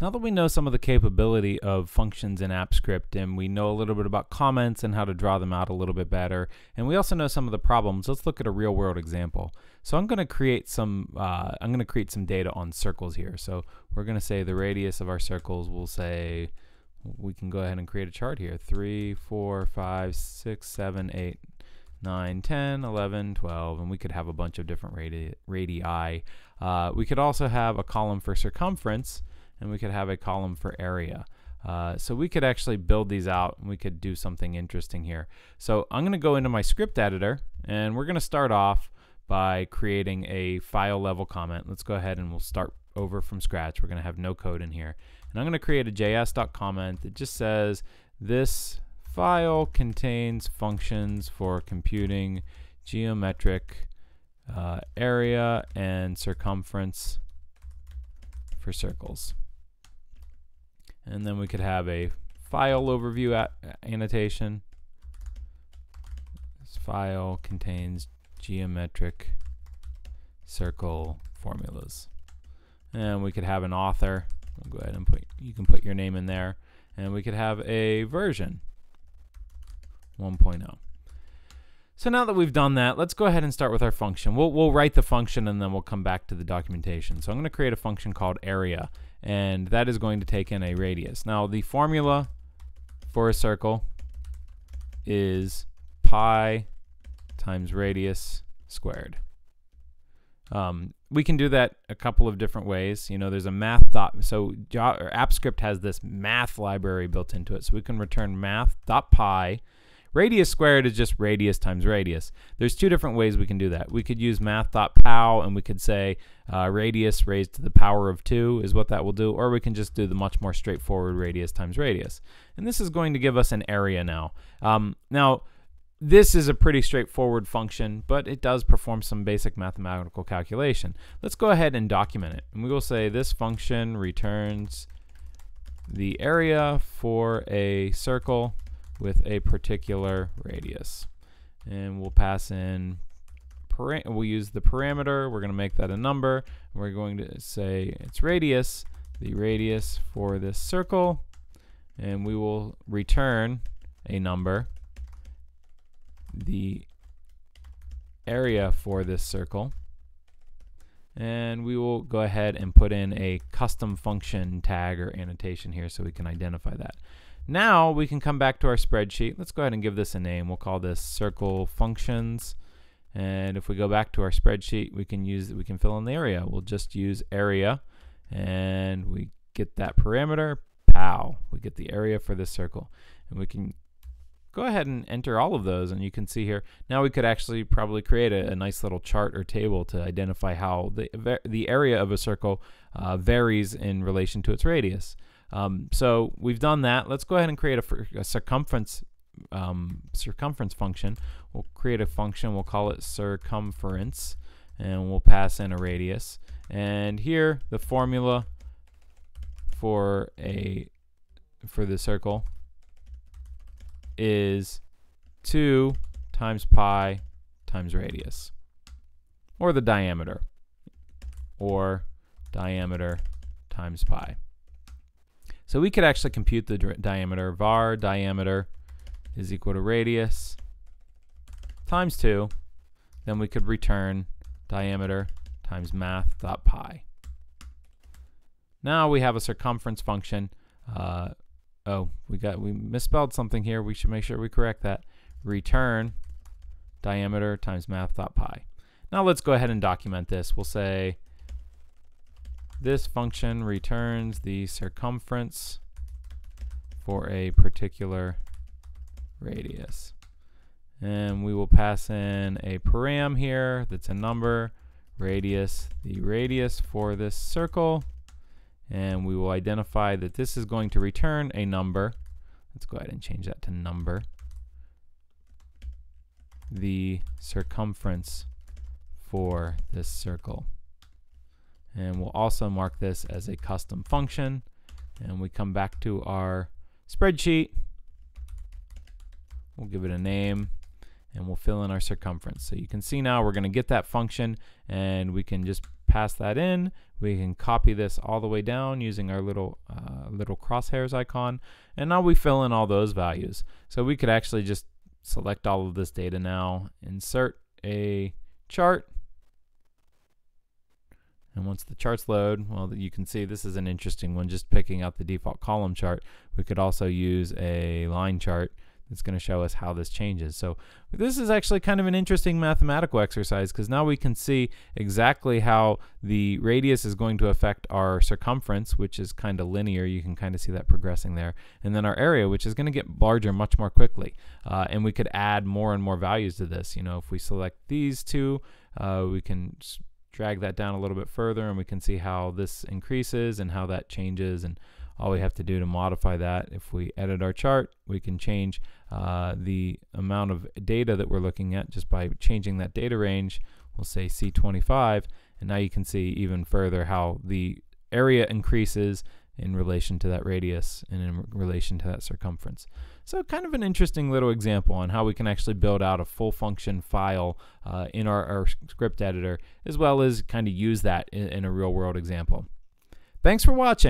Now that we know some of the capability of functions in Apps Script and we know a little bit about comments and how to draw them out a little bit better, and we also know some of the problems, let's look at a real world example. So I'm going to create some uh, I'm going to create some data on circles here. So we're going to say the radius of our circles. We'll say we can go ahead and create a chart here: 3, 4, 5, 6, 7, 8, 9, 10, 11, 12, and we could have a bunch of different radii. radii. Uh, we could also have a column for circumference and we could have a column for area. Uh, so we could actually build these out and we could do something interesting here. So I'm going to go into my script editor and we're going to start off by creating a file level comment. Let's go ahead and we'll start over from scratch. We're going to have no code in here. And I'm going to create a JSDoc comment that just says this file contains functions for computing geometric uh, area and circumference for circles. And then we could have a file overview annotation. This file contains geometric circle formulas. And we could have an author. We'll go ahead and put, you can put your name in there. And we could have a version 1.0. So now that we've done that, let's go ahead and start with our function. We'll, we'll write the function and then we'll come back to the documentation. So I'm going to create a function called area and that is going to take in a radius. Now the formula for a circle is pi times radius squared. Um, we can do that a couple of different ways. You know, there's a math dot. So Apps Script has this math library built into it, so we can return math dot pi Radius squared is just radius times radius. There's two different ways we can do that. We could use math.pow and we could say uh, radius raised to the power of 2 is what that will do, or we can just do the much more straightforward radius times radius. And this is going to give us an area now. Um, now, this is a pretty straightforward function, but it does perform some basic mathematical calculation. Let's go ahead and document it. And we will say this function returns the area for a circle with a particular radius. And we'll pass in, we'll use the parameter, we're going to make that a number, we're going to say its radius, the radius for this circle, and we will return a number, the area for this circle, and we will go ahead and put in a custom function tag or annotation here so we can identify that. Now we can come back to our spreadsheet. Let's go ahead and give this a name. We'll call this circle functions. And if we go back to our spreadsheet, we can use we can fill in the area. We'll just use area and we get that parameter. Pow. We get the area for this circle. And we can go ahead and enter all of those and you can see here now we could actually probably create a, a nice little chart or table to identify how the, the area of a circle uh, varies in relation to its radius. Um, so we've done that. Let's go ahead and create a, a circumference um, circumference function. We'll create a function. We'll call it circumference, and we'll pass in a radius. And here, the formula for a for the circle is 2 times pi times radius, or the diameter, or diameter times pi. So we could actually compute the diameter. var diameter is equal to radius times 2. Then we could return diameter times math.pi. Now we have a circumference function. Uh, oh, we got we misspelled something here. We should make sure we correct that. Return diameter times math.pi. Now let's go ahead and document this. We'll say this function returns the circumference for a particular radius. And we will pass in a param here that's a number, radius, the radius for this circle, and we will identify that this is going to return a number. Let's go ahead and change that to number. The circumference for this circle. And we'll also mark this as a custom function. And we come back to our spreadsheet. We'll give it a name and we'll fill in our circumference. So you can see now we're going to get that function and we can just pass that in. We can copy this all the way down using our little uh, little crosshairs icon, and now we fill in all those values. So we could actually just select all of this data now, insert a chart, and once the charts load, well, you can see this is an interesting one, just picking out the default column chart. We could also use a line chart that's going to show us how this changes. So this is actually kind of an interesting mathematical exercise because now we can see exactly how the radius is going to affect our circumference, which is kind of linear. You can kind of see that progressing there. And then our area, which is going to get larger much more quickly. Uh, and we could add more and more values to this. You know, if we select these two, uh, we can drag that down a little bit further and we can see how this increases and how that changes. And all we have to do to modify that if we edit our chart we can change uh, the amount of data that we're looking at just by changing that data range. We'll say C25 and now you can see even further how the area increases in relation to that radius and in relation to that circumference. So kind of an interesting little example on how we can actually build out a full function file uh, in our, our, script editor, as well as kind of use that in, in a real world example. Thanks for watching.